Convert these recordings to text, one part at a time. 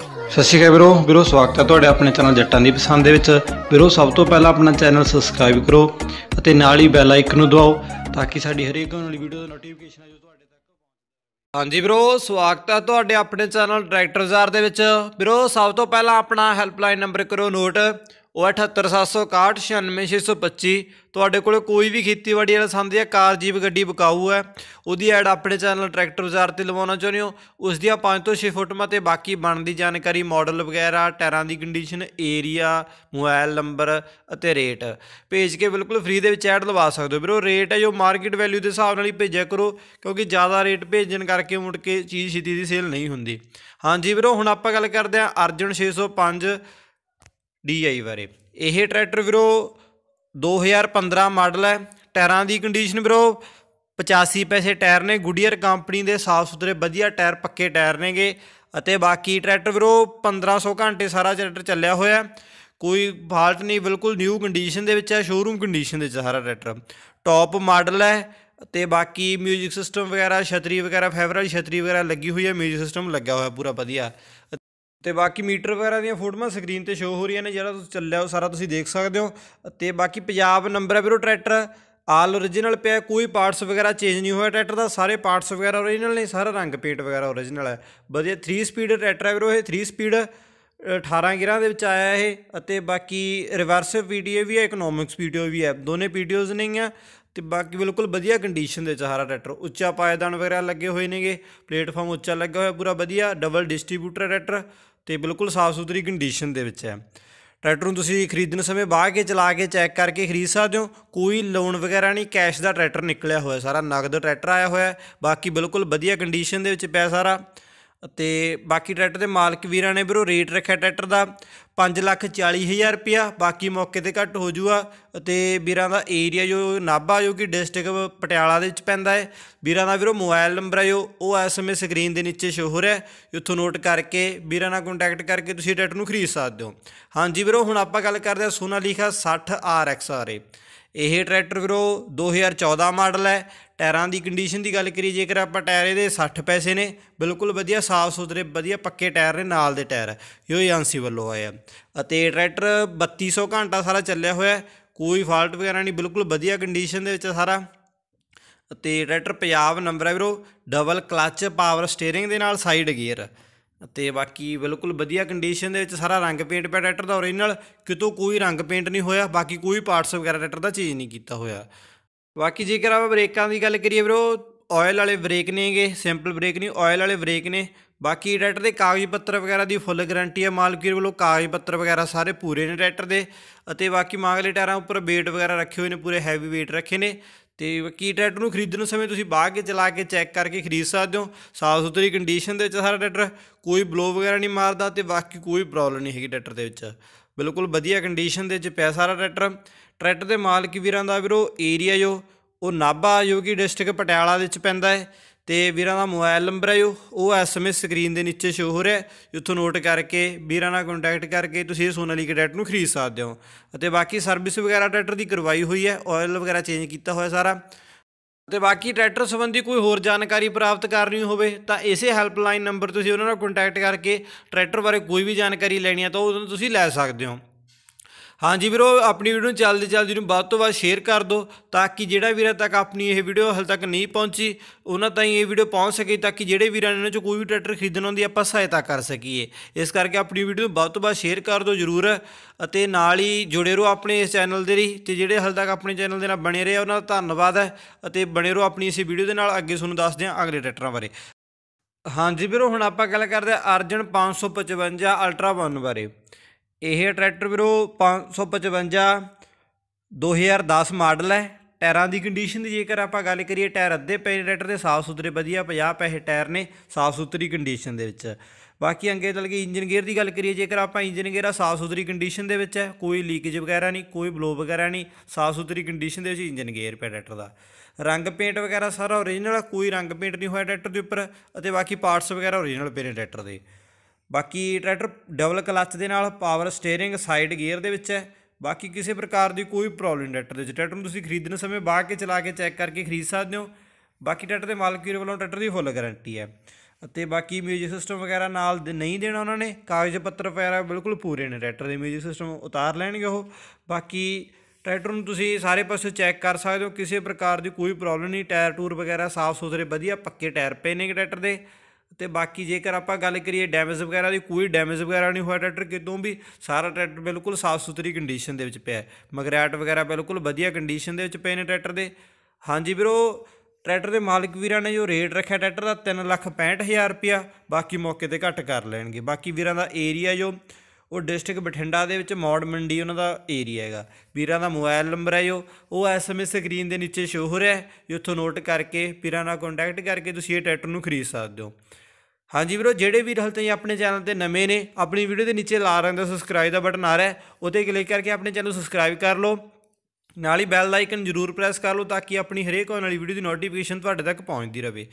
ਸਤਿ ਸ਼੍ਰੀ ਅਕਾਲ ਵੀਰੋ ਵੀਰੋ, ਸਵਾਗਤ ਹੈ ਤੁਹਾਡੇ ਆਪਣੇ ਚੈਨਲ ਜੱਟਾਂ ਦੀ ਪਸੰਦ ਦੇ ਵਿੱਚ। ਵੀਰੋ, ਸਭ ਤੋਂ ਪਹਿਲਾਂ ਆਪਣਾ ਚੈਨਲ ਸਬਸਕ੍ਰਾਈਬ ਕਰੋ ਅਤੇ ਨਾਲ ਹੀ ਬੈਲ ਆਈਕਨ ਨੂੰ ਦਬਾਓ ਤਾਂ ਕਿ ਸਾਡੀ ਹਰੇਕ ਆਉਣ ਵਾਲੀ ਵੀਡੀਓ ਦਾ ਨੋਟੀਫਿਕੇਸ਼ਨ ਜੋ ਤੁਹਾਡੇ ਤੱਕ ਹਾਂਜੀ ਵੀਰੋ, ਸਵਾਗਤ ਹੈ ਤੁਹਾਡੇ ਆਪਣੇ ਚੈਨਲ ਡਾਇਰੈਕਟਰ ਜ਼ਾਰ ਦੇ ਵਿੱਚ। ਵੀਰੋ, ਸਭ ਤੋਂ ਪਹਿਲਾਂ ਆਪਣਾ ਹੈਲਪਲਾਈਨ ਨੰਬਰ ਕਰੋ ਨੋਟ ਉਹ ਹੈ 78761 ਤੁਹਾਡੇ ਕੋਲ ਕੋਈ ਵੀ ਖੇਤੀਬਾੜੀ ਵਾਲਾ ਸੰਦ ਜਾਂ ਕਾਰ ਜੀਪ ਗੱਡੀ ਬਕਾਊ ਹੈ, ਉਹਦੀ ਐਡ ਆਪਣੇ ਚੈਨਲ ਟਰੈਕਟਰ ਬਾਜ਼ਾਰ ਤੇ ਲਵਾਉਣਾ ਚਾਹੁੰਦੇ ਹੋ। ਉਸ ਦੀਆਂ 5 ਤੋਂ 6 ਫੁੱਟ ਤੇ ਬਾਕੀ ਬਣਦੀ ਜਾਣਕਾਰੀ ਮਾਡਲ ਵਗੈਰਾ, ਟਾਇਰਾਂ ਦੀ ਕੰਡੀਸ਼ਨ ਏਰੀਆ ਮੋਬਾਈਲ ਨੰਬਰ ਅਤੇ ਰੇਟ ਭੇਜ ਕੇ ਬਿਲਕੁਲ ਫ੍ਰੀ ਦੇ ਵਿੱਚ ਐਡ ਲਵਾ ਸਕਦੇ ਹੋ। ਵੀਰੋ ਰੇਟ ਹੈ ਜੋ ਮਾਰਕੀਟ ਵੈਲਿਊ ਦੇ ਹਿਸਾਬ ਨਾਲ ਹੀ ਭੇਜਿਆ ਕਰੋ, ਕਿਉਂਕਿ ਜ਼ਿਆਦਾ ਰੇਟ ਭੇਜਣ ਕਰਕੇ ਮੁੜ ਕੇ ਚੀਜ਼ ਛੇਤੀ ਦੀ ਸੇਲ ਨਹੀਂ ਹੁੰਦੀ। ਹਾਂਜੀ ਵੀਰੋ, ਹੁਣ ਆਪਾਂ ਗੱਲ ਕਰਦੇ ਹਾਂ ਅਰਜਨ 605 DI ਬਾਰੇ। ਇਹ ਟਰੈਕਟਰ ਵੀਰੋ 2015 ਮਾਡਲ ਹੈ। ਟਾਇਰਾਂ ਦੀ ਕੰਡੀਸ਼ਨ ਵੀਰੋ 85 ਪੈਸੇ ਟਾਇਰ ਨੇ। ਗੁੱਡੀਅਰ ਕੰਪਨੀ ਦੇ ਸਾਫ਼ ਸੁਥਰੇ ਵਧੀਆ ਟਾਇਰ, ਪੱਕੇ ਟਾਇਰ ਨੇਗੇ। ਅਤੇ ਬਾਕੀ ਟਰੈਕਟਰ ਵੀਰੋ 1500 ਘੰਟੇ ਸਾਰਾ ਟਰੈਕਟਰ ਚੱਲਿਆ ਹੋਇਆ ਕੋਈ ਫਾਲਟ ਨਹੀਂ, ਬਿਲਕੁਲ ਨਿਊ ਕੰਡੀਸ਼ਨ ਦੇ ਵਿੱਚ ਹੈ ਸ਼ੋਰੂਮ ਕੰਡੀਸ਼ਨ ਦੇ ਵਿੱਚ ਸਾਰਾ ਟਰੈਕਟਰ। ਟੌਪ ਮਾਡਲ ਹੈ ਤੇ ਬਾਕੀ ਮਿਊਜ਼ਿਕ ਸਿਸਟਮ ਵਗੈਰਾ, ਛਤਰੀ ਵਗੈਰਾ ਫੈਵਰਲ ਛਤਰੀ ਵਗੈਰਾ ਲੱਗੀ ਹੋਈ ਹੈ। ਮਿਊਜ਼ਿਕ ਸਿਸਟਮ ਲੱਗਾ ਹੋਇਆ ਪੂਰਾ ਵਧੀਆ। ਤੇ ਬਾਕੀ ਮੀਟਰ ਵਗੈਰਾ ਦੀਆਂ ਫੋਟੋਆਂ ਸਕਰੀਨ ਤੇ ਸ਼ੋ ਹੋ ਰਹੀਆਂ ਨੇ, ਜਿਹੜਾ ਤੁਸੀਂ ਚੱਲਿਆ ਉਹ ਸਾਰਾ ਤੁਸੀਂ ਦੇਖ ਸਕਦੇ ਹੋ। ਤੇ ਬਾਕੀ ਪੰਜਾਬ ਨੰਬਰ ਹੈ ਵੀਰੋ ਟਰੈਕਟਰ, ਆਲ origignal ਪਿਆ, ਕੋਈ ਪਾਰਟਸ ਵਗੈਰਾ ਚੇਂਜ ਨਹੀਂ ਹੋਇਆ ਟਰੈਕਟਰ ਦਾ, ਸਾਰੇ ਪਾਰਟਸ ਵਗੈਰਾ origignal ਨੇ, ਸਾਰਾ ਰੰਗ ਪੇਂਟ ਵਗੈਰਾ origignal ਹੈ। ਵਧੀਆ 3 ਸਪੀਡ ਟਰੈਕਟਰ ਹੈ ਵੀਰੋ ਇਹ 3 ਸਪੀਡ 18 ਗਿਰਾਂ ਦੇ ਵਿੱਚ ਆਇਆ ਇਹ, ਅਤੇ ਬਾਕੀ ਰਿਵਰਸ ਵੀਡੀਓ ਵੀ ਹੈ ਇਕਨੋਮਿਕਸ ਵੀਡੀਓ ਵੀ ਹੈ, ਦੋਨੇ ਵੀਡੀਓਜ਼ ਨਹੀਂ ਆ ਤੇ ਬਾਕੀ ਬਿਲਕੁਲ ਵਧੀਆ ਕੰਡੀਸ਼ਨ ਦੇ ਚਾਰਾ ਟਰੈਕਟਰ, ਉੱਚਾ ਪਾਇਦਾਨ ਵਗੈਰਾ ਲੱਗੇ ਹੋਏ ਨੇਗੇ ਪਲੇਟਫਾਰਮ ਉੱਚਾ ਲੱਗਾ ਹੋਇਆ, ਪੂਰਾ ਵਧੀਆ ਡਬਲ ਡਿਸਟ੍ਰੀਬਿਊਟਰ ਟਰੈਕਟਰ। ਤੇ ਬਿਲਕੁਲ ਸਾਫ਼ ਸੁਥਰੀ ਕੰਡੀਸ਼ਨ ਦੇ ਵਿੱਚ ਹੈ। ਟਰੈਕਟਰ ਨੂੰ ਤੁਸੀਂ ਖਰੀਦਣ ਸਮੇਂ ਬਾਹ ਕੇ ਚਲਾ ਕੇ ਚੈੱਕ ਕਰਕੇ ਖਰੀਦ ਸਕਦੇ ਹੋ। ਕੋਈ ਲੋਨ ਵਗੈਰਾ ਨਹੀਂ ਕੈਸ਼ ਦਾ ਟਰੈਕਟਰ ਨਿਕਲਿਆ ਹੋਇਆ ਸਾਰਾ, ਨਗਦ ਟਰੈਕਟਰ ਆਇਆ ਹੋਇਆ ਬਾਕੀ ਬਿਲਕੁਲ ਵਧੀਆ ਕੰਡੀਸ਼ਨ ਦੇ ਵਿੱਚ ਪਿਆ ਸਾਰਾ। ਅਤੇ ਬਾਕੀ ਟਰੈਕਟਰ ਦੇ ਮਾਲਕ ਵੀਰਾਂ ਨੇ ਵੀਰੋ ਰੇਟ ਰੱਖਿਆ ਟਰੈਕਟਰ ਦਾ। 540000 ਰੁਪਿਆ ਬਾਕੀ ਮੌਕੇ ਤੇ ਘੱਟ ਹੋ ਜੂਗਾ ਅਤੇ ਵੀਰਾਂ ਦਾ ਏਰੀਆ ਜੋ ਨਾਭਾ, ਜੋ ਕਿ ਡਿਸਟ੍ਰਿਕਟ ਪਟਿਆਲਾ ਦੇ ਵਿੱਚ ਪੈਂਦਾ ਹੈ, ਵੀਰਾਂ ਦਾ ਵੀਰੋ ਮੋਬਾਈਲ ਨੰਬਰ ਹੈ ਜੋ, ਉਹ ਇਸ ਸਮੇਂ ਸਕਰੀਨ ਦੇ ਨੀਚੇ ਸ਼ੋ ਹੋ ਰਿਹਾ ਉੱਥੋਂ ਨੋਟ ਕਰਕੇ ਵੀਰਾਂ ਨਾਲ ਕੰਟੈਕਟ ਕਰਕੇ ਤੁਸੀਂ ਟਰੈਕਟਰ ਨੂੰ ਖਰੀਦ ਸਕਦੇ ਹੋ। ਹਾਂਜੀ ਵੀਰੋ, ਹੁਣ ਆਪਾਂ ਗੱਲ ਕਰਦੇ ਹਾਂ ਸੋਨਾਲੀਕਾ 60 RX ਬਾਰੇ। ਇਹ ਟਰੈਕਟਰ ਵੀਰੋ 2014 ਮਾਡਲ ਹੈ, ਟਾਇਰਾਂ ਦੀ ਕੰਡੀਸ਼ਨ ਦੀ ਗੱਲ ਕਰੀ ਜੇਕਰ ਆਪਾਂ ਟਾਇਰ ਇਹਦੇ 60 ਪੈਸੇ ਨੇ, ਬਿਲਕੁਲ ਵਧੀਆ ਸਾਫ਼ ਸੁਥਰੇ ਵਧੀਆ ਪੱਕੇ ਟਾਇਰ ਨੇ, ਨਾਲ ਦੇ ਟਾਇਰ ਇਹ ਏਜੰਸੀ ਵੱਲੋਂ ਆਏ ਆ। ਅਤੇ ਟਰੈਕਟਰ 3200 ਘੰਟਾ ਸਾਰਾ ਚੱਲਿਆ ਹੋਇਆ ਕੋਈ ਫਾਲਟ ਵਗੈਰਾ ਨਹੀਂ, ਬਿਲਕੁਲ ਵਧੀਆ ਕੰਡੀਸ਼ਨ ਦੇ ਵਿੱਚ ਸਾਰਾ। ਅਤੇ ਟਰੈਕਟਰ ਪੰਜਾਬ ਨੰਬਰ ਹੈ ਵੀਰੋ ਡਬਲ ਕਲਚ ਪਾਵਰ ਸਟੀਅਰਿੰਗ ਦੇ ਨਾਲ ਸਾਈਡ ਗੀਅਰ ਅਤੇ ਬਾਕੀ ਬਿਲਕੁਲ ਵਧੀਆ ਕੰਡੀਸ਼ਨ ਦੇ ਵਿੱਚ ਸਾਰਾ ਰੰਗ ਪੇਂਟ ਪਿਆ ਟਰੈਕਟਰ ਦਾ ਓਰੀਜਨਲ ਕਿਤੋਂ ਕੋਈ ਰੰਗ ਪੇਂਟ ਨਹੀਂ ਹੋਇਆ, ਬਾਕੀ ਕੋਈ ਪਾਰਟਸ ਵਗੈਰਾ ਟਰੈਕਟਰ ਦਾ ਚੇਂਜ ਨਹੀਂ ਕੀਤਾ ਹੋਇਆ। ਬਾਕੀ ਜੇਕਰ ਆਪਾਂ ਬ੍ਰੇਕਾਂ ਦੀ ਗੱਲ ਕਰੀਏ ਵੀਰੋ ਆਇਲ ਵਾਲੇ ਬ੍ਰੇਕ ਨੇਗੇ ਸਿੰਪਲ ਬ੍ਰੇਕ ਨਹੀਂ ਆਇਲ ਵਾਲੇ ਬ੍ਰੇਕ ਨੇ। ਬਾਕੀ ਟਰੈਕਟਰ ਦੇ ਕਾਗਜ਼ ਪੱਤਰ ਵਗੈਰਾ ਦੀ ਫੁੱਲ ਗਾਰੰਟੀ ਹੈ, ਮਾਲਕੀ ਵੱਲੋਂ ਕਾਗਜ਼ ਪੱਤਰ ਵਗੈਰਾ ਸਾਰੇ ਪੂਰੇ ਨੇ ਟਰੈਕਟਰ ਦੇ ਅਤੇ ਬਾਕੀ ਮਾਗਲੇ ਟਾਇਰਾਂ ਉੱਪਰ ਵੇਟ ਵਗੈਰਾ ਰੱਖੇ ਹੋਏ ਨੇ, ਪੂਰੇ ਹੈਵੀ ਵੇਟ ਰੱਖੇ ਨੇ ਤੇ ਬਾਕੀ ਟਰੈਕਟਰ ਨੂੰ ਖਰੀਦਣ ਸਮੇਂ ਤੁਸੀਂ ਬਾਹ ਕੇ ਚਲਾ ਕੇ ਚੈੱਕ ਕਰਕੇ ਖਰੀਦ ਸਕਦੇ ਹੋ। ਸਾਫ਼ ਸੁਥਰੀ ਕੰਡੀਸ਼ਨ ਦੇ ਵਿੱਚ ਸਾਰਾ ਟਰੈਕਟਰ ਕੋਈ ਬਲੋ ਵਗੈਰਾ ਨਹੀਂ ਮਾਰਦਾ ਤੇ ਬਾਕੀ ਕੋਈ ਪ੍ਰੋਬਲਮ ਨਹੀਂ ਹੈਗੀ ਟਰੈਕਟਰ ਦੇ ਵਿੱਚ। ਬਿਲਕੁਲ ਵਧੀਆ ਕੰਡੀਸ਼ਨ ਦੇ ਵਿੱਚ ਪਿਆ ਸਾਰਾ ਟਰੈਕਟਰ ਟਰੈਕਟਰ ਦੇ ਮਾਲਕ ਵੀਰਾਂ ਦਾ ਵੀਰੋ ਏਰੀਆ ਜੋ, ਉਹ ਨਾਭਾ ਜੋ ਕਿ ਡਿਸਟ੍ਰਿਕਟ ਪਟਿਆਲਾ ਦੇ ਵਿੱਚ ਪੈਂਦਾ ਹੈ। ਤੇ ਵੀਰਾਂ ਦਾ ਮੋਬਾਈਲ ਨੰਬਰ ਹੈ ਜੋ ਉਹ। ਐਸਐਮਐਸ ਸਕਰੀਨ ਦੇ ਨੀਚੇ ਸ਼ੋ ਹੋ ਰਿਹਾ ਉੱਥੋਂ ਨੋਟ ਕਰਕੇ ਵੀਰਾਂ ਨਾਲ ਕੰਟੈਕਟ ਕਰਕੇ ਤੁਸੀਂ ਇਹ ਸੋਨਾਲੀਕਾ ਟਰੈਕਟਰ ਨੂੰ ਖਰੀਦ ਸਕਦੇ ਹੋ। ਅਤੇ ਬਾਕੀ ਸਰਵਿਸ ਵਗੈਰਾ ਟਰੈਕਟਰ ਦੀ ਕਰਵਾਈ ਹੋਈ ਹੈ। ਆਇਲ ਵਗੈਰਾ ਚੇਂਜ ਕੀਤਾ ਹੋਇਆ ਸਾਰਾ। ਤੇ ਬਾਕੀ ਟਰੈਕਟਰ ਸੰਬੰਧੀ ਕੋਈ ਹੋਰ ਜਾਣਕਾਰੀ ਪ੍ਰਾਪਤ ਕਰਨੀ ਹੋਵੇ ਤਾਂ ਇਸੇ ਹੈਲਪਲਾਈਨ ਨੰਬਰ ਤੁਸੀਂ ਉਹਨਾਂ ਨਾਲ ਕੰਟੈਕਟ ਕਰਕੇ ਟਰੈਕਟਰ ਬਾਰੇ ਕੋਈ ਵੀ ਜਾਣਕਾਰੀ ਲੈਣੀ ਹੈ ਤਾਂ ਉਹ ਤੁਸੀਂ ਲੈ ਸਕਦੇ ਹੋ। ਹਾਂਜੀ ਵੀਰੋ, ਆਪਣੀ ਵੀਡੀਓ ਨੂੰ ਚੱਲਦੇ ਜਲਦੀ ਨੂੰ ਵੱਧ ਤੋਂ ਵੱਧ ਸ਼ੇਅਰ ਕਰ ਦਿਓ ਤਾਂ ਕਿ ਜਿਹੜਾ ਵੀਰਾਂ ਤੱਕ ਆਪਣੀ ਇਹ ਵੀਡੀਓ ਹਾਲ ਤੱਕ ਨਹੀਂ ਪਹੁੰਚੀ, ਉਹਨਾਂ ਤਾਈਂ ਇਹ ਵੀਡੀਓ ਪਹੁੰਚ ਸਕੇ ਤਾਂ ਕਿ ਜਿਹੜੇ ਵੀਰਾਂ ਨੇ ਇਹਨਾਂ ਚੋਂ ਕੋਈ ਵੀ ਟਰੈਕਟਰ ਖਰੀਦਣ ਆਉਂਦੀ, ਆਪਾਂ ਸਹਾਇਤਾ ਕਰ ਸਕੀਏ। ਇਸ ਕਰਕੇ ਆਪਣੀ ਵੀਡੀਓ ਨੂੰ ਵੱਧ ਤੋਂ ਵੱਧ ਸ਼ੇਅਰ ਕਰ ਦਿਓ ਜਰੂਰ ਅਤੇ ਨਾਲ ਹੀ ਜੁੜੇ ਰਹੋ ਆਪਣੇ ਇਸ ਚੈਨਲ ਦੇ ਲਈ ਤੇ ਜਿਹੜੇ ਹਾਲ ਤੱਕ ਆਪਣੇ ਚੈਨਲ ਦੇ ਨਾਲ ਬਣੇ ਰਹੇ ਉਹਨਾਂ ਦਾ ਧੰਨਵਾਦ ਹੈ ਅਤੇ ਬਣੇ ਰਹੋ ਆਪਣੀ ਇਸ ਵੀਡੀਓ ਦੇ ਨਾਲ, ਅੱਗੇ ਤੁਹਾਨੂੰ ਦੱਸਦੇ ਹਾਂ ਅਗਲੇ ਟਰੈਕਟਰਾਂ ਬਾਰੇ। ਹਾਂਜੀ ਵੀਰੋ, ਹੁਣ ਆਪਾਂ ਗੱਲ ਕਰਦੇ ਆ ਅਰਜਨ 555 ਅਲਟਰਾ 1 ਬਾਰੇ। ਇਹ ਟਰੈਕਟਰ ਵੀਰੋ 555 2010 ਮਾਡਲ ਹੈ। ਟਾਇਰਾਂ ਦੀ ਕੰਡੀਸ਼ਨ ਦੀ ਜੇਕਰ ਆਪਾਂ ਗੱਲ ਕਰੀਏ, ਟਾਇਰ ਅੱਧੇ ਪਏ ਟਰੈਕਟਰ ਦੇ ਸਾਫ਼ ਸੁਥਰੇ ਵਧੀਆ 50 ਪੈਸੇ ਟਾਇਰ ਨੇ, ਸਾਫ਼ ਸੁਥਰੀ ਕੰਡੀਸ਼ਨ ਦੇ ਵਿੱਚ। ਬਾਕੀ ਅੰਗੇ ਚੱਲ ਕੇ ਇੰਜਨ ਗੇਅਰ ਦੀ ਗੱਲ ਕਰੀਏ, ਜੇਕਰ ਆਪਾਂ ਇੰਜਨ ਗੇਅਰ ਆ ਸਾਫ਼ ਸੁਥਰੀ ਕੰਡੀਸ਼ਨ ਦੇ ਵਿੱਚ ਹੈ, ਕੋਈ ਲੀਕੇਜ ਵਗੈਰਾ ਨਹੀਂ, ਕੋਈ ਬਲੋ ਵਗੈਰਾ ਨਹੀਂ, ਸਾਫ਼ ਸੁਥਰੀ ਕੰਡੀਸ਼ਨ ਦੇ ਵਿੱਚ ਇੰਜਨ ਗੇਅਰ ਪਿਆ ਟਰੈਕਟਰ ਦਾ। ਰੰਗ ਪੇਂਟ ਵਗੈਰਾ ਸਾਰਾ ਓਰੀਜਨਲ ਕੋਈ ਰੰਗ ਪੇਂਟ ਨਹੀਂ ਹੋਇਆ ਟਰੈਕਟਰ ਦੇ ਉੱਪਰ, ਅਤੇ ਬਾਕੀ ਪਾਰਟਸ ਵਗੈਰਾ ਓਰੀਜਨਲ ਪਏ ਨੇ ਟਰੈਕਟਰ ਦੇ। ਬਾਕੀ ਟਰੈਕਟਰ ਡਬਲ ਕਲੱਚ ਦੇ ਨਾਲ ਪਾਵਰ ਸਟੀਅਰਿੰਗ ਸਾਈਡ ਗੀਅਰ ਦੇ ਵਿੱਚ ਹੈ। ਬਾਕੀ ਕਿਸੇ ਪ੍ਰਕਾਰ ਦੀ ਕੋਈ ਪ੍ਰੋਬਲਮ ਨਹੀਂ ਟਰੈਕਟਰ ਦੇ ਵਿੱਚ। ਟਰੈਕਟਰ ਨੂੰ ਤੁਸੀਂ ਖਰੀਦਣ ਸਮੇਂ ਬਾਹ ਕੇ ਚਲਾ ਕੇ ਚੈੱਕ ਕਰਕੇ ਖਰੀਦ ਸਕਦੇ ਹੋ। ਬਾਕੀ ਟਰੈਕਟਰ ਦੇ ਮਾਲਕ ਵੀਰ ਵੱਲੋਂ ਟਰੈਕਟਰ ਦੀ ਫੁੱਲ ਗਾਰੰਟੀ ਹੈ। ਅਤੇ ਬਾਕੀ ਮਿਊਜ਼ਿਕ ਸਿਸਟਮ ਵਗੈਰਾ ਨਾਲ ਦੇ ਨਹੀਂ ਦੇਣਾ ਉਹਨਾਂ ਨੇ, ਕਾਗਜ਼ ਪੱਤਰ ਵਗੈਰਾ ਬਿਲਕੁਲ ਪੂਰੇ ਨੇ ਟਰੈਕਟਰ ਦੇ ਮਿਊਜ਼ਿਕ ਸਿਸਟਮ ਉਤਾਰ ਲੈਣਗੇ ਉਹ। ਬਾਕੀ ਟਰੈਕਟਰ ਨੂੰ ਤੁਸੀਂ ਸਾਰੇ ਪਾਸੇ ਚੈੱਕ ਕਰ ਸਕਦੇ ਹੋ, ਕਿਸੇ ਪ੍ਰਕਾਰ ਦੀ ਕੋਈ ਪ੍ਰੋਬਲਮ ਨਹੀਂ। ਟਾਇਰ ਟੂਰ ਵਗੈਰਾ ਸਾਫ਼ ਸੁਥਰੇ ਵਧੀਆ ਪੱਕੇ ਟਾਇਰ ਪਏ ਨੇ ਟਰੈਕਟਰ ਦੇ। ਤੇ ਬਾਕੀ ਜੇਕਰ ਆਪਾਂ ਗੱਲ ਕਰੀਏ ਡੈਮੇਜ ਵਗੈਰਾ ਦੀ, ਕੋਈ ਡੈਮੇਜ ਵਗੈਰਾ ਨਹੀਂ ਹੋਇਆ ਟਰੈਕਟਰ ਕਿਤੋਂ ਵੀ ਸਾਰਾ ਟਰੈਕਟਰ ਬਿਲਕੁਲ ਸਾਫ਼ ਸੁਥਰੀ ਕੰਡੀਸ਼ਨ ਦੇ ਵਿੱਚ ਪਿਆ ਹੈ। ਮਗਰੈਟ ਵਗੈਰਾ ਬਿਲਕੁਲ ਵਧੀਆ ਕੰਡੀਸ਼ਨ ਦੇ ਵਿੱਚ ਪਏ ਨੇ ਟਰੈਕਟਰ ਦੇ। ਹਾਂਜੀ ਵੀਰੋ ਟਰੈਕਟਰ ਦੇ ਮਾਲਕ ਵੀਰਾਂ ਨੇ ਜੋ ਰੇਟ ਰੱਖਿਆ ਟਰੈਕਟਰ ਦਾ 365000 ਰੁਪਿਆ ਬਾਕੀ ਮੌਕੇ ਤੇ ਘੱਟ ਕਰ ਲੈਣਗੇ। ਬਾਕੀ ਵੀਰਾਂ ਦਾ ਏਰੀਆ ਜੋ ਉਹ ਡਿਸਟ੍ਰਿਕਟ ਬਠਿੰਡਾ ਦੇ ਵਿੱਚ ਮੌੜ ਮੰਡੀ ਉਹਨਾਂ ਦਾ ਏਰੀਆ ਹੈਗਾ। ਵੀਰਾਂ ਦਾ ਮੋਬਾਈਲ ਨੰਬਰ ਹੈ ਜੋ ਉਹ। ਐਸਐਮਐਸ ਸਕਰੀਨ ਦੇ ਨੀਚੇ ਸ਼ੋ ਹੋ ਰਿਹਾ ਹੈ। ਉੱਥੋਂ ਨੋਟ ਕਰਕੇ ਵੀਰਾਂ ਨਾਲ ਕੰਟੈਕਟ ਕਰਕੇ ਤੁਸੀਂ ਇਹ ਟਰੈਕਟਰ ਨੂੰ ਖਰੀਦ ਸਕਦੇ ਹੋ। ਹਾਂਜੀ ਵੀਰੋ, ਜਿਹੜੇ ਵੀਰ ਹਲ ਤਾਈਂ ਆਪਣੇ ਚੈਨਲ ਤੇ ਨਵੇਂ ਨੇ, ਆਪਣੀ ਵੀਡੀਓ ਦੇ ਨੀਚੇ ਲਾ ਰਹੇ ਦਾ ਸਬਸਕ੍ਰਾਈਬ ਦਾ ਬਟਨ ਆ ਰਿਹਾ ਉਹ ਤੇ ਕਲਿੱਕ ਕਰਕੇ ਆਪਣੇ ਚੈਨਲ ਨੂੰ ਸਬਸਕ੍ਰਾਈਬ ਕਰ ਲਓ। ਨਾਲ ਹੀ ਬੈਲ ਦਾ ਆਈਕਨ ਜ਼ਰੂਰ ਪ੍ਰੈਸ ਕਰ ਲਓ ਤਾਂ ਕਿ ਆਪਣੀ ਹਰੇਕ ਆਉਣ ਵਾਲੀ ਵੀਡੀਓ ਦੀ ਨੋਟੀਫਿਕੇਸ਼ਨ ਤੁਹਾਡੇ ਤੱਕ ਪਹੁੰਚਦੀ ਰਹੇ।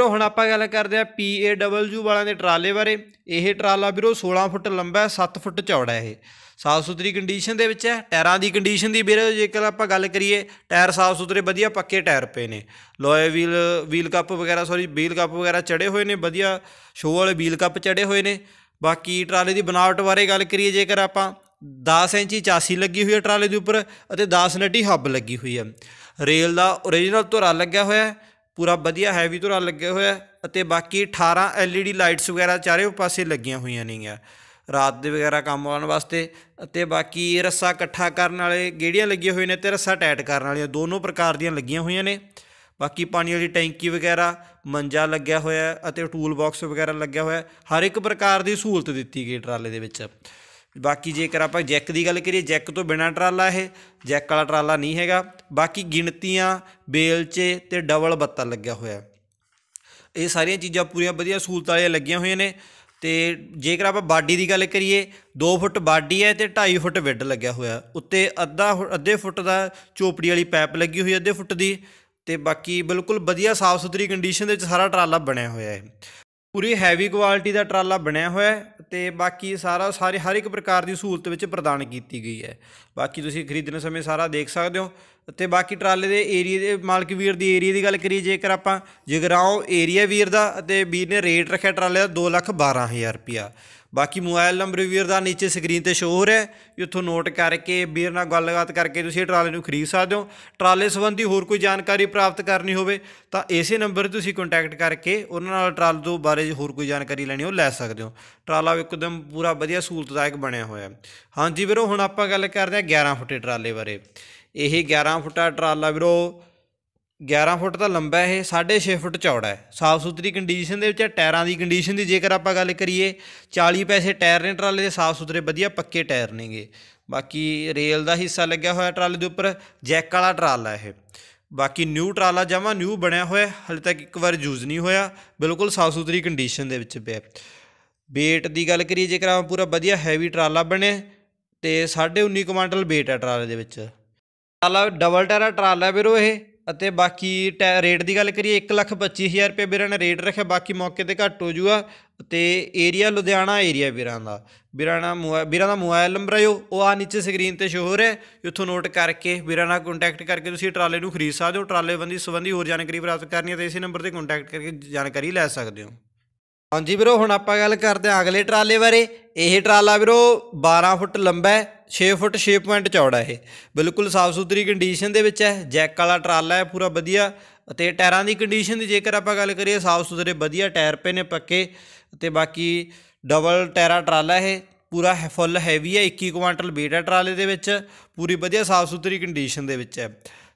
ਤੋ ਹੁਣ ਆਪਾਂ ਗੱਲ ਕਰਦੇ ਆ PAW ਵਾਲਿਆਂ ਦੇ ਟਰਾਲੇ ਬਾਰੇ। ਇਹ ਟਰਾਲਾ ਵੀਰੋ 16 ਫੁੱਟ ਲੰਬਾ ਹੈ 7 ਫੁੱਟ ਚੌੜਾ ਹੈ ਇਹ। ਸਾਫ਼ ਸੁਥਰੀ ਕੰਡੀਸ਼ਨ ਦੇ ਵਿੱਚ ਹੈ, ਟਾਇਰਾਂ ਦੀ ਕੰਡੀਸ਼ਨ ਦੀ ਵੀਰੋ ਜੇਕਰ ਆਪਾਂ ਗੱਲ ਕਰੀਏ, ਟਾਇਰ ਸਾਫ਼ ਸੁਥਰੇ, ਵਧੀਆ ਪੱਕੇ ਟਾਇਰ ਪਏ ਨੇ। ਲੋਏ ਵੀਲ ਵੀਲ ਕੱਪ ਵਗੈਰਾ ਸੌਰੀ ਵੀਲ ਕੱਪ ਵਗੈਰਾ ਚੜੇ ਹੋਏ ਨੇ, ਵਧੀਆ ਸ਼ੋਅ ਵਾਲੇ ਵੀਲ ਕੱਪ ਚੜੇ ਹੋਏ ਨੇ। ਬਾਕੀ ਟਰਾਲੇ ਦੀ ਬਣਾਵਟ ਬਾਰੇ ਗੱਲ ਕਰੀਏ, ਜੇਕਰ ਆਪਾਂ 10 ਇੰਚੀ ਚਾਸੀ ਲੱਗੀ ਹੋਈ ਹੈ ਟਰਾਲੇ ਦੇ ਉੱਪਰ ਅਤੇ 10 ਨਟੀ ਹੱਬ ਲੱਗੀ ਹੋਈ ਹੈ। ਰੇਲ ਦਾ ਓਰੀਜਨਲ ਧੁਰਾ ਲੱਗਿਆ ਹੋਇਆ ਹੈ। ਪੂਰਾ ਵਧੀਆ ਹੈਵੀ ਧੁਰਾ ਲੱਗਿਆ ਹੋਇਆ ਅਤੇ ਬਾਕੀ 18 LED ਲਾਈਟਸ ਵਗੈਰਾ ਚਾਰੇ ਪਾਸੇ ਲੱਗੀਆਂ ਹੋਈਆਂ ਨੇਗੀਆਂ, ਰਾਤ ਦੇ ਵਗੈਰਾ ਕੰਮ ਆਉਣ ਵਾਸਤੇ ਅਤੇ ਬਾਕੀ ਰੱਸਾ ਇਕੱਠਾ ਕਰਨ ਵਾਲੇ ਗੇੜੀਆਂ ਲੱਗੀਆਂ ਹੋਈਆਂ ਨੇ ਤੇ ਰੱਸਾ ਟਾਈਟ ਕਰਨ ਵਾਲੀਆਂ, ਦੋਨੋਂ ਪ੍ਰਕਾਰ ਦੀਆਂ ਲੱਗੀਆਂ ਹੋਈਆਂ ਨੇ। ਬਾਕੀ ਪਾਣੀ ਵਾਲੀ ਟੈਂਕੀ ਵਗੈਰਾ, ਮੰਜਾ ਲੱਗਿਆ ਹੋਇਆ ਅਤੇ ਟੂਲ ਬਾਕਸ ਵਗੈਰਾ ਲੱਗਿਆ ਹੋਇਆ ਹਰ ਇੱਕ ਪ੍ਰਕਾਰ ਦੀ ਸਹੂਲਤ ਦਿੱਤੀ ਗਈ ਟਰਾਲੇ ਦੇ ਵਿੱਚ। ਬਾਕੀ ਜੇਕਰ ਆਪਾਂ ਜੈਕ ਦੀ ਗੱਲ ਕਰੀਏ, ਜੈਕ ਤੋਂ ਬਿਨਾ ਟਰਾਲਾ ਇਹ, ਜੈਕ ਵਾਲਾ ਟਰਾਲਾ ਨਹੀਂ ਹੈਗਾ। ਬਾਕੀ ਗਿਣਤੀਆਂ, ਬੇਲਚੇ ਤੇ ਡਬਲ ਬੱਤਾ ਲੱਗਿਆ ਹੋਇਆ ਇਹ ਸਾਰੀਆਂ ਚੀਜ਼ਾਂ ਪੂਰੀਆਂ ਵਧੀਆ ਸਹੂਲਤਾਂ ਵਾਲੀਆਂ ਲੱਗੀਆਂ ਹੋਈਆਂ ਨੇ। ਤੇ ਜੇਕਰ ਆਪਾਂ ਬਾਡੀ ਦੀ ਗੱਲ ਕਰੀਏ 2 ਫੁੱਟ ਬਾਡੀ ਹੈ ਤੇ 2.5 ਫੁੱਟ ਵਿੱਡ ਲੱਗਿਆ ਹੋਇਆ। ਉੱਤੇ ਅੱਧਾ ਅੱਧੇ ਫੁੱਟ ਦਾ ਚੋਪੜੀ ਵਾਲੀ ਪਾਈਪ ਲੱਗੀ ਹੋਈ ਅੱਧੇ ਫੁੱਟ ਦੀ। ਤੇ ਬਾਕੀ ਬਿਲਕੁਲ ਵਧੀਆ ਸਾਫ਼ ਸੁਥਰੀ ਕੰਡੀਸ਼ਨ ਦੇ ਵਿੱਚ ਸਾਰਾ ਟਰਾਲਾ ਬਣਿਆ ਹੋਇਆ ਹੈ। ਪੂਰੀ ਹੈਵੀ ਕੁਆਲਿਟੀ ਦਾ ਟਰਾਲਾ ਬਣਿਆ ਹੋਇਆ ਹੈ ਤੇ ਬਾਕੀ ਸਾਰਾ, ਸਾਰੇ ਹਰ ਇੱਕ ਪ੍ਰਕਾਰ ਦੀ ਸਹੂਲਤ ਵਿੱਚ ਪ੍ਰਦਾਨ ਕੀਤੀ ਗਈ ਹੈ। ਬਾਕੀ ਤੁਸੀਂ ਖਰੀਦਣ ਸਮੇਂ ਸਾਰਾ ਦੇਖ ਸਕਦੇ ਹੋ ਤੇ ਬਾਕੀ ਟਰਾਲੇ ਦੇ ਏਰੀਆ ਦੇ, ਮਾਲਕ ਵੀਰ ਦੀ ਏਰੀਆ ਦੀ ਗੱਲ ਕਰੀਏ, ਜੇਕਰ ਆਪਾਂ ਜਗਰਾਉਂ ਏਰੀਆ ਵੀਰ ਦਾ ਅਤੇ ਵੀਰ ਨੇ ਰੇਟ ਰੱਖਿਆ ਟਰਾਲੇ ਦਾ 2 ਲੱਖ 12000 ਰੁਪਿਆ ਬਾਕੀ ਮੋਬਾਈਲ ਨੰਬਰ ਵੀਰ ਦਾ ਨੀਚੇ ਸਕਰੀਨ ਤੇ ਸ਼ੋ ਹੋ ਰਿਹਾ ਹੈ। ਉੱਥੋਂ ਨੋਟ ਕਰਕੇ, ਵੀਰ ਨਾਲ ਗੱਲਬਾਤ ਕਰਕੇ ਤੁਸੀਂ ਇਹ ਟਰਾਲੇ ਨੂੰ ਖਰੀਦ ਸਕਦੇ ਹੋ। ਟਰਾਲੇ ਸੰਬੰਧੀ ਹੋਰ ਕੋਈ ਜਾਣਕਾਰੀ ਪ੍ਰਾਪਤ ਕਰਨੀ ਹੋਵੇ ਤਾਂ ਇਸੇ ਨੰਬਰ ਤੇ ਤੁਸੀਂ ਕੰਟੈਕਟ ਕਰਕੇ ਉਹਨਾਂ ਨਾਲ ਟਰਾਲ ਤੋਂ ਬਾਰੇ ਹੋਰ ਕੋਈ ਜਾਣਕਾਰੀ ਲੈਣੀ ਹੋ, ਲੈ ਸਕਦੇ ਹੋ। ਟਰਾਲਾ ਇੱਕਦਮ ਪੂਰਾ ਵਧੀਆ ਸਹੂਲਤਦਾਇਕ ਬਣਿਆ ਹੋਇਆ ਹੈ। ਹਾਂਜੀ ਵੀਰੋ, ਹੁਣ ਆਪਾਂ ਗੱਲ ਕਰਦੇ ਹਾਂ 11 ਫੁੱਟੇ ਟਰਾਲੇ ਬਾਰੇ। ਇਹ 11 ਫੁੱਟਾ ਟਰਾਲਾ ਵੀਰੋ 11 ਫੁੱਟ ਦਾ ਲੰਬਾ ਹੈ 6.5 ਫੁੱਟ ਚੌੜਾ ਹੈ। ਸਾਫ਼ ਸੁਥਰੀ ਕੰਡੀਸ਼ਨ ਦੇ ਵਿੱਚ ਹੈ, ਟਾਇਰਾਂ ਦੀ ਕੰਡੀਸ਼ਨ ਦੀ ਜੇਕਰ ਆਪਾਂ ਗੱਲ ਕਰੀਏ 40 ਪੈਸੇ ਟਾਇਰ ਨੇ ਟਰਾਲੇ ਦੇ, ਸਾਫ਼ ਸੁਥਰੇ ਵਧੀਆ ਪੱਕੇ ਟਾਇਰ ਨੇਗੇ। ਬਾਕੀ ਰੇਲ ਦਾ ਹਿੱਸਾ ਲੱਗਿਆ ਹੋਇਆ ਟਰਾਲੇ ਦੇ ਉੱਪਰ, ਜੈਕ ਵਾਲਾ ਟਰਾਲਾ ਇਹ। ਬਾਕੀ ਨਿਊ ਟਰਾਲਾ ਜਮਾ ਨਿਊ ਬਣਿਆ ਹੋਇਆ, ਹਲੇ ਤੱਕ ਇੱਕ ਵਾਰ ਯੂਜ਼ ਨਹੀਂ ਹੋਇਆ, ਬਿਲਕੁਲ ਸਾਫ਼ ਸੁਥਰੀ ਕੰਡੀਸ਼ਨ ਦੇ ਵਿੱਚ ਪਿਆ। ਵੇਟ ਦੀ ਗੱਲ ਕਰੀਏ, ਜੇਕਰ ਆਪਾਂ ਪੂਰਾ ਵਧੀਆ ਹੈਵੀ ਟਰਾਲਾ ਬਣੇ, ਤੇ 19.5 ਕੁਇੰਟਲ ਵੇਟ ਹੈ ਟਰਾਲੇ ਦੇ ਵਿੱਚ। ਟਰਾਲਾ ਡਬਲ ਟਾਇਰ ਟਰਾਲਾ ਵੀਰੋ ਇਹ। ਅਤੇ ਬਾਕੀ ਰੇਟ ਦੀ ਗੱਲ ਕਰੀਏ 125000 ਰੁਪਏ ਵੀਰਾਂ ਨੇ ਰੇਟ ਰੱਖਿਆ, ਬਾਕੀ ਮੌਕੇ ਤੇ ਘੱਟ ਹੋ ਜੂਗਾ। ਤੇ ਏਰੀਆ ਲੁਧਿਆਣਾ ਏਰੀਆ ਵੀਰਾਂ ਦਾ। ਵੀਰਾਂ ਦਾ ਵੀਰਾਂ ਦਾ ਮੋਬਾਈਲ ਨੰਬਰ ਹੈ ਉਹ ਆ ਨੀਚੇ ਸਕਰੀਨ ਤੇ ਸ਼ੋ ਹੋ ਰਿਹਾ ਉੱਥੋਂ ਨੋਟ ਕਰਕੇ ਵੀਰਾਂ ਨਾਲ ਕੰਟੈਕਟ ਕਰਕੇ ਤੁਸੀਂ ਟਰਾਲੇ ਨੂੰ ਖਰੀਦ ਸਕਦੇ ਹੋ। ਟਰਾਲੇ ਬੰਦੀ ਸੰਬੰਧੀ ਹੋਰ ਜਾਣਕਾਰੀ ਪ੍ਰਾਪਤ ਕਰਨੀ ਹੈ, ਤਾਂ ਇਸੇ ਨੰਬਰ ਤੇ ਕੰਟੈਕਟ ਕਰਕੇ ਜਾਣਕਾਰੀ ਲੈ ਸਕਦੇ ਹੋ। ਹਾਂਜੀ ਵੀਰੋ, ਹੁਣ ਆਪਾਂ ਗੱਲ ਕਰਦੇ ਹਾਂ ਅਗਲੇ ਟਰਾਲੇ ਬਾਰੇ। ਇਹ ਟਰਾਲਾ ਵੀਰੋ 12 ਫੁੱਟ ਲੰਬਾ ਹੈ 6 ਫੁੱਟ 6 ਪੁਆਇੰਟ ਚੌੜਾ ਇਹ। ਬਿਲਕੁਲ ਸਾਫ਼ ਸੁਥਰੀ ਕੰਡੀਸ਼ਨ ਦੇ ਵਿੱਚ ਹੈ, ਜੈਕ ਵਾਲਾ ਟਰਾਲਾ ਹੈ, ਪੂਰਾ ਵਧੀਆ। ਅਤੇ ਟਾਇਰਾਂ ਦੀ ਕੰਡੀਸ਼ਨ ਦੀ ਜੇਕਰ ਆਪਾਂ ਗੱਲ ਕਰੀਏ, ਸਾਫ਼ ਸੁਥਰੇ ਵਧੀਆ ਟਾਇਰ ਪਏ ਨੇ ਪੱਕੇ। ਅਤੇ ਬਾਕੀ ਡਬਲ ਟਾਇਰਾ ਟਰਾਲਾ ਇਹ, ਪੂਰਾ ਫੁੱਲ ਹੈਵੀ ਹੈ 21 ਕੁਆਂਟਲ weight ਹੈ ਟਰਾਲੇ ਦੇ ਵਿੱਚ। ਪੂਰੀ ਵਧੀਆ ਸਾਫ਼ ਸੁਥਰੀ ਕੰਡੀਸ਼ਨ ਦੇ ਵਿੱਚ ਹੈ।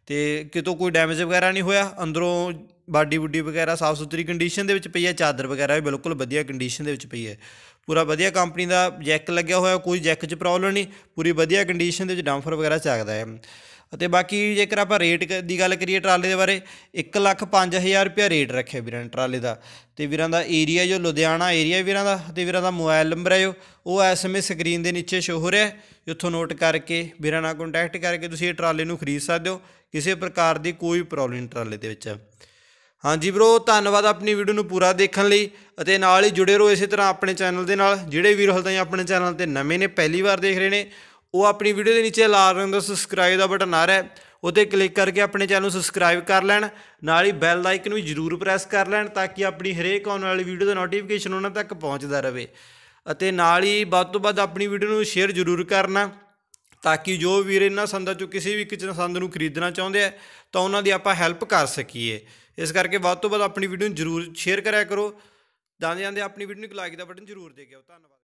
ਤੇ ਕਿਤੋਂ ਕੋਈ ਡੈਮੇਜ ਵਗੈਰਾ ਨਹੀਂ ਹੋਇਆ, ਅੰਦਰੋਂ ਬਾਡੀ ਬੁੱਡੀ ਵਗੈਰਾ ਸਾਫ਼ ਸੁਥਰੀ ਕੰਡੀਸ਼ਨ ਦੇ ਵਿੱਚ ਪਈ ਹੈ, ਚਾਦਰ ਵਗੈਰਾ ਵੀ ਬਿਲਕੁਲ ਵਧੀਆ ਕੰਡੀਸ਼ਨ ਦੇ ਵਿੱਚ ਪਈ ਹੈ। ਪੂਰਾ ਵਧੀਆ ਕੰਪਨੀ ਦਾ ਜੈਕ ਲੱਗਿਆ ਹੋਇਆ, ਕੋਈ ਜੈਕ 'ਚ ਪ੍ਰੋਬਲਮ ਨਹੀਂ, ਪੂਰੀ ਵਧੀਆ ਕੰਡੀਸ਼ਨ ਦੇ ਵਿੱਚ ਡੰਫਰ ਵਗੈਰਾ ਚੱਕਦਾ ਹੈ। ਅਤੇ ਬਾਕੀ ਜੇਕਰ ਆਪਾਂ ਰੇਟ ਦੀ ਗੱਲ ਕਰੀਏ ਟਰਾਲੇ ਦੇ ਬਾਰੇ 1 ਲੱਖ 5000 ਰੁਪਏ ਰੇਟ ਰੱਖਿਆ ਵੀਰਾਂ ਨੇ ਟਰਾਲੇ ਦਾ। ਤੇ ਵੀਰਾਂ ਦਾ ਏਰੀਆ ਜੋ ਲੁਧਿਆਣਾ ਏਰੀਆ ਵੀਰਾਂ ਦਾ, ਤੇ ਵੀਰਾਂ ਦਾ ਮੋਬਾਈਲ ਨੰਬਰ ਹੈ ਜੋ, ਉਹ ਐਸਐਮਐਸ ਸਕਰੀਨ ਦੇ ਨੀਚੇ ਸ਼ੋ ਹੋ ਰਿਹਾ ਉੱਥੋਂ ਨੋਟ ਕਰਕੇ, ਵੀਰਾਂ ਨਾਲ ਕੰਟੈਕਟ ਕਰਕੇ ਤੁਸੀਂ ਇਹ ਟਰਾਲੇ ਨੂੰ ਖਰੀਦ ਸਕਦੇ ਹੋ, ਕਿਸੇ ਪ੍ਰਕਾਰ ਦੀ ਕੋਈ ਪ੍ਰੋਬਲਮ ਟਰਾਲੇ ਦੇ ਵਿੱਚ। ਹਾਂਜੀ ਬ్రో ਧੰਨਵਾਦ ਆਪਣੀ ਵੀਡੀਓ ਨੂੰ ਪੂਰਾ ਦੇਖਣ ਲਈ ਅਤੇ ਨਾਲ ਹੀ ਜੁੜੇ ਰਹੋ ਇਸੇ ਤਰ੍ਹਾਂ ਆਪਣੇ ਚੈਨਲ ਦੇ ਨਾਲ। ਜਿਹੜੇ ਵੀਰ ਹਲ ਤਾਈਂ ਆਪਣੇ ਚੈਨਲ ਤੇ ਨਵੇਂ ਨੇ, ਪਹਿਲੀ ਵਾਰ ਦੇਖ ਰਹੇ ਨੇ, ਉਹ ਆਪਣੀ ਵੀਡੀਓ ਦੇ ਨੀਚੇ ਲਾਲ ਰੰਗ ਦਾ ਸਬਸਕ੍ਰਾਈਬ ਦਾ ਬਟਨ ਆ ਰਿਹਾ ਉਹਤੇ ਕਲਿੱਕ ਕਰਕੇ ਆਪਣੇ ਚੈਨਲ ਨੂੰ ਸਬਸਕ੍ਰਾਈਬ ਕਰ ਲੈਣ, ਨਾਲ ਹੀ ਬੈਲ ਆਈਕਨ ਵੀ ਜਰੂਰ ਪ੍ਰੈਸ ਕਰ ਲੈਣ ਤਾਂ ਕਿ ਆਪਣੀ ਹਰੇਕ ਆਉਣ ਵਾਲੀ ਵੀਡੀਓ ਦਾ ਨੋਟੀਫਿਕੇਸ਼ਨ ਉਹਨਾਂ ਤੱਕ ਪਹੁੰਚਦਾ ਰਹੇ। ਅਤੇ ਨਾਲ ਹੀ ਵੱਧ ਤੋਂ ਵੱਧ ਆਪਣੀ ਵੀਡੀਓ ਨੂੰ ਸ਼ੇਅਰ ਜ਼ਰੂਰ ਕਰਨਾ ਤਾਂ ਕਿ ਜੋ ਵੀਰ ਇਹਨਾਂ ਸੰਦਾਂ ਚੋਂ ਕਿਸੇ ਵੀ ਇੱਕ ਸੰਦ ਨੂੰ ਖਰੀਦਣਾ ਚਾਹੁੰਦੇ ਆ, ਤਾਂ ਉਹਨਾਂ ਦੀ ਆਪਾਂ ਹੈਲਪ ਕਰ ਸਕੀਏ। ਇਸ ਕਰਕੇ ਵੱਧ ਤੋਂ ਵੱਧ ਆਪਣੀ ਵੀਡੀਓ ਨੂੰ ਜ਼ਰੂਰ ਸ਼ੇਅਰ ਕਰਿਆ ਕਰੋ। ਜਾਂਦੇ ਜਾਂਦੇ ਆਪਣੀ ਵੀਡੀਓ ਨੂੰ ਇੱਕ ਲਾਈਕ ਦਾ ਬਟਨ ਜ਼ਰੂਰ ਦੇ ਗਿਓ ਧੰਨਵਾਦ।